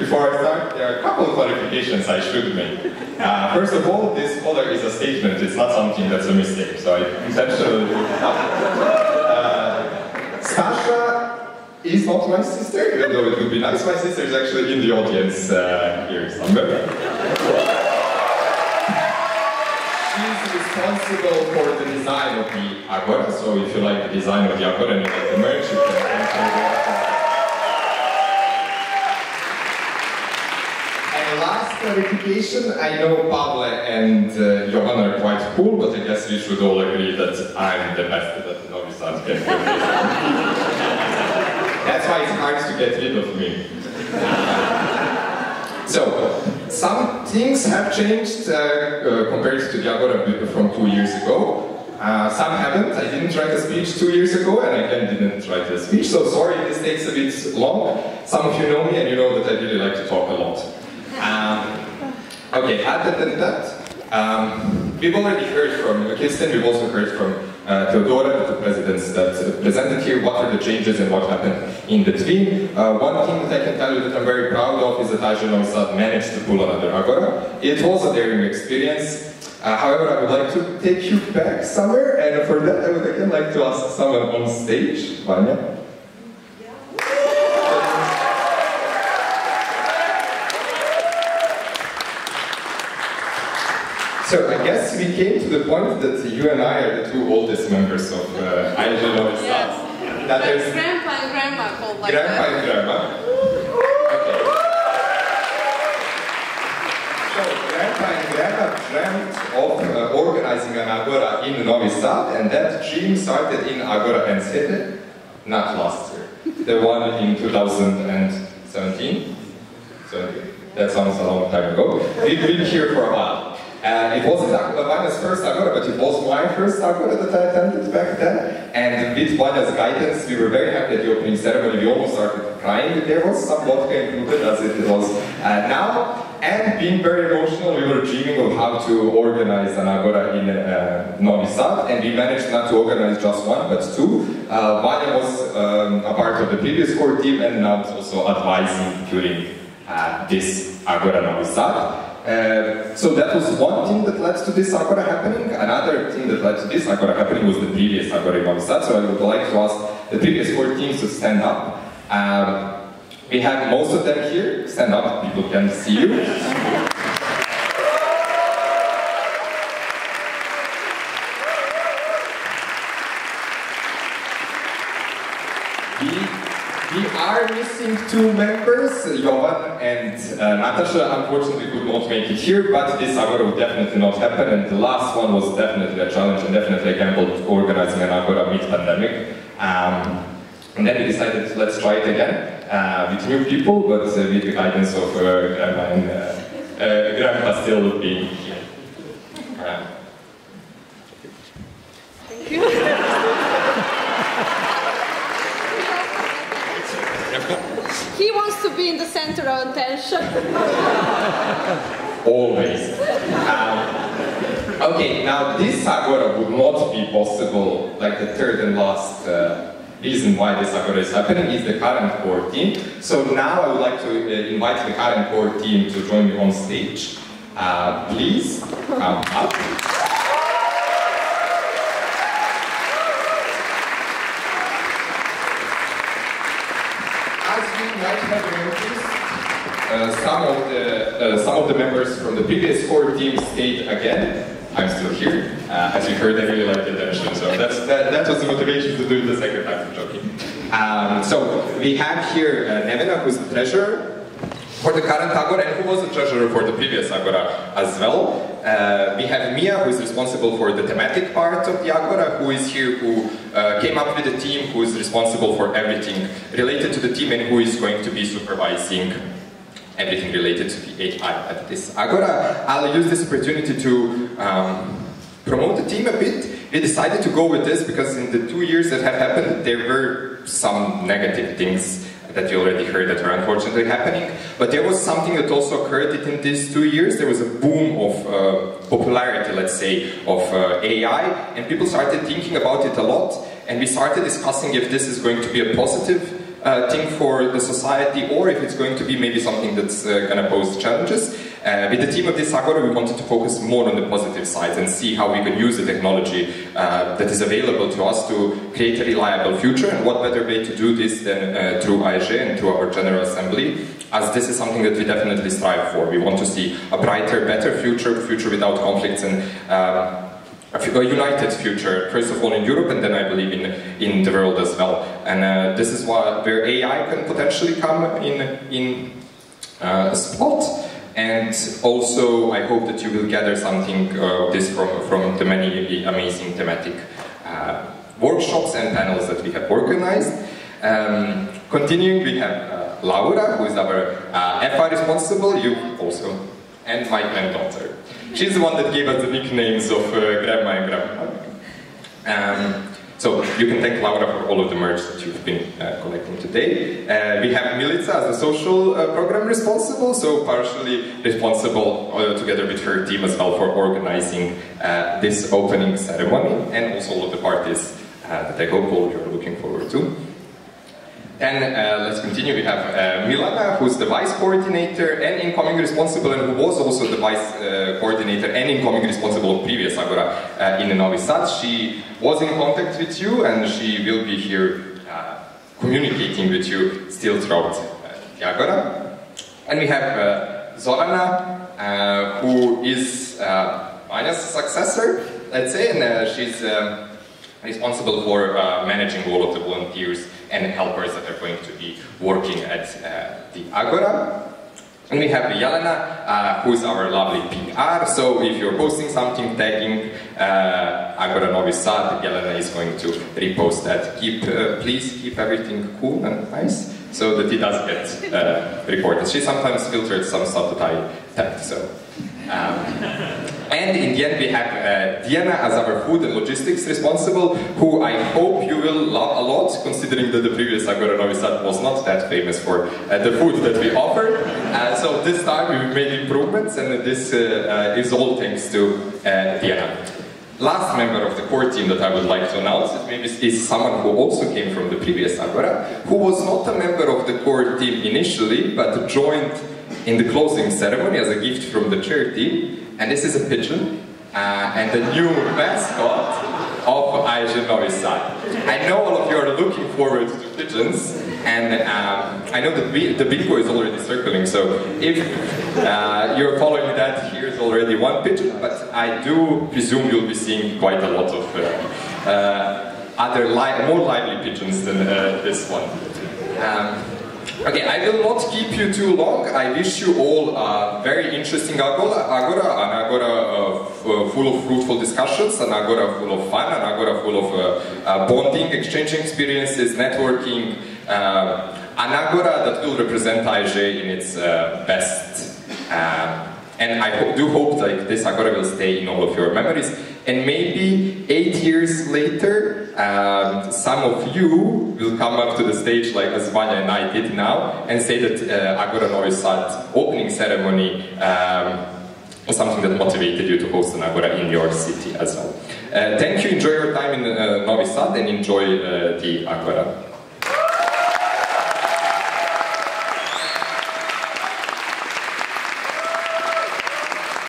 before I start, there are a couple of clarifications I should make. Uh, first of all, this color is a statement, it's not something that's a mistake, so I intentionally uh, Sasha is not my sister, even though it would be nice. My sister is actually in the audience uh, here somewhere. She's responsible for the design of the Agora, so if you like the design of the Agora and you like the merch, you can last clarification, I know Pavle and uh, Johan are quite cool, but I guess we should all agree that I'm the best that Novi Sad can. That's why it's hard to get rid of me. so, some things have changed uh, uh, compared to the Agora from two years ago. Uh, some haven't. I didn't write a speech two years ago, and I again didn't write a speech, so sorry this takes a bit long. Some of you know me, and you know that I really like to talk a lot. Okay, other than that, um, we've already heard from Kirsten, we've also heard from uh, Theodora, the presidents that presented here, what are the changes and what happened in between. Uh, one thing that I can tell you that I'm very proud of is that Novi managed to pull another Agora. It was a daring experience. Uh, however, I would like to take you back somewhere, and for that I would again like to ask someone on stage, Vanya. So I guess we came to the point that you and I are the two oldest members of uh, Angel of Yes. That is grandpa and grandma called like grandpa that. and grandma. Okay. So grandpa and grandma dreamt of uh, organizing an Agora in Novi Sad, and that dream started in Agora Enschede, not last year. The one in 2017. So that sounds a long time ago. We've been here for a while. Uh, it wasn't Vanya's first Agora, but it was my first Agora that I attended back then. And with Vanya's guidance, we were very happy at the opening ceremony. We almost started crying. There was some vodka included, as it was uh, now. And being very emotional, we were dreaming of how to organize an Agora in uh, Novi Sad. And we managed not to organize just one, but two. Uh, Vanya was um, a part of the previous core team and now also advising during uh, this Agora Novi Sad. Uh, so that was one thing that led to this Agora happening. Another thing that led to this Agora happening was the previous Agora Novi So I would like to ask the previous four teams to stand up. Um, we have most of them here. Stand up, people can see you. We, we are missing two members, Jovan and uh, Natasha unfortunately could not make it here, but this Agora would definitely not happen, and the last one was definitely a challenge and definitely a gamble organizing an Agora mid-pandemic. Um, and then we decided, let's try it again, uh, with new people, but uh, with the guidance of uh, Grandma and uh, uh, Grandpa still being here. Uh, Thank you. he wants to be in the center of attention. Always. Um, okay, now this Agora would not be possible, like the third and last uh, reason why this Agora is happening is the current core team. So now I would like to uh, invite the current core team to join me on stage. Uh, please come up. As you might have noticed, uh, some of the uh, some of the members from the previous four team stayed again. I'm still here. Uh, as you heard, I really like the attention, so that's that, that was the motivation to do the second time. I'm joking. Um, so we have here uh, Nevena, who's the treasurer for the current Agora and who was the treasurer for the previous Agora as well. Uh, we have Mia, who is responsible for the thematic part of the Agora, who is here, who uh, came up with the team, who is responsible for everything related to the team and who is going to be supervising everything related to the AI at this Agora. I'll use this opportunity to um, promote the team a bit. We decided to go with this because in the two years that have happened, there were some negative things that you already heard that are unfortunately happening. But there was something that also occurred in these two years. There was a boom of uh, popularity, let's say, of uh, AI, and people started thinking about it a lot. And we started discussing if this is going to be a positive uh, thing for the society or if it's going to be maybe something that's uh, going to pose challenges. Uh, with the team of this Agora, we wanted to focus more on the positive side and see how we can use the technology uh, that is available to us to create a reliable future. And what better way to do this than uh, through AEGEE and through our General Assembly, as this is something that we definitely strive for. We want to see a brighter, better future, a future without conflicts and um, a united future, first of all in Europe and then I believe in, in the world as well. And uh, this is where AI can potentially come in, in uh, a spot. And also I hope that you will gather something uh, this from, from the many amazing thematic uh, workshops and panels that we have organized. Um, continuing, we have uh, Laura, who is our uh, FI responsible, you also, and my granddaughter. She's the one that gave us the nicknames of Grandma and Grandpa. Um, so you can thank Laura for all of the merch that you've been uh, collecting today. Uh, we have Milica as the social uh, program responsible, so partially responsible uh, together with her team as well for organizing uh, this opening ceremony and also all of the parties uh, that I hope all of you are looking forward to. And uh, let's continue. We have uh, Milana, who's the vice coordinator and incoming responsible, and who was also the vice uh, coordinator and incoming responsible of previous Agora uh, in Novi Sad. She was in contact with you, and she will be here uh, communicating with you still throughout uh, the Agora. And we have Zorana, who is Anya's successor, let's say, and she's um, responsible for managing all of the volunteers and helpers that are going to be working at uh, the Agora. And we have Yelena, uh, who's our lovely PR, so if you're posting something tagging uh, Agora Novi Sad, Yelena is going to repost that. Keep, uh, please keep everything cool and nice, so that it does get uh, reported. She sometimes filtered some stuff that I tagged, so um, and in the end we have uh, Diana as our food and logistics responsible, who I hope love a lot, considering that the previous Agora Novi Sad was not that famous for uh, the food that we offered. Uh, so this time we made improvements and this uh, uh, is all thanks to uh, Diana. Last member of the core team that I would like to announce is someone who also came from the previous Agora, who was not a member of the core team initially, but joined in the closing ceremony as a gift from the charity. And this is a pigeon uh, and the new mascot of AEGEE Novi. I know all of you are looking forward to pigeons, and um, I know that we, the bingo is already circling, so if uh, you're following that, here's already one pigeon, but I do presume you'll be seeing quite a lot of uh, uh other li more lively pigeons than uh, this one. Um, Okay, I will not keep you too long. I wish you all a very interesting Agora, agora an Agora uh, uh, full of fruitful discussions, an Agora full of fun, an Agora full of uh, uh, bonding, exchanging experiences, networking, uh, an Agora that will represent AEGEE in its best. I ho do hope like this Agora will stay in all of your memories. And maybe eight years later, um, some of you will come up to the stage like as Vanya and I did now and say that uh, Agora Novi Sad opening ceremony um, was something that motivated you to host an Agora in your city as well. Uh, thank you, enjoy your time in uh, Novi Sad and enjoy uh, the Agora.